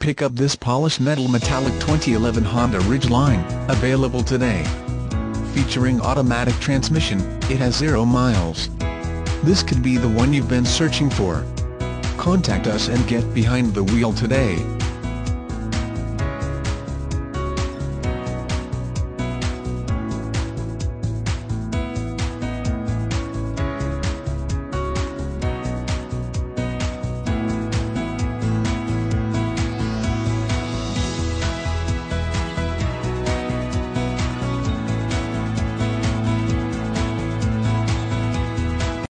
Pick up this polished metal metallic 2011 Honda Ridgeline, available today. Featuring automatic transmission, it has zero miles. This could be the one you've been searching for. Contact us and get behind the wheel today.